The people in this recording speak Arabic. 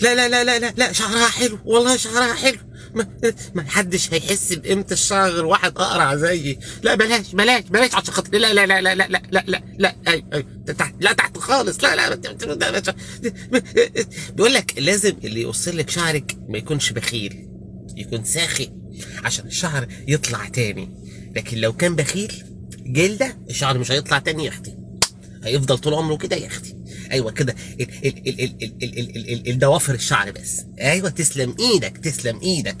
لا لا لا لا لا لا شعرها حلو والله شعرها حلو ما, ما حدش هيحس بقيمة الشعر غير واحد اقرع زيي لا بلاش بلاش بلاش عشان خاطر لا لا لا لا لا لا لا لا لا أي أي تحت لا تحت خالص لا لا بيقول لك لازم اللي يوصل لك شعرك ما يكونش بخيل يكون ساخي عشان الشعر يطلع تاني لكن لو كان بخيل جلده الشعر مش هيطلع تاني يا أختي هيفضل طول عمره كده يا أختي. أيوه كده الضوافر الشعر بس. أيوه تسلم إيدك تسلم إيدك.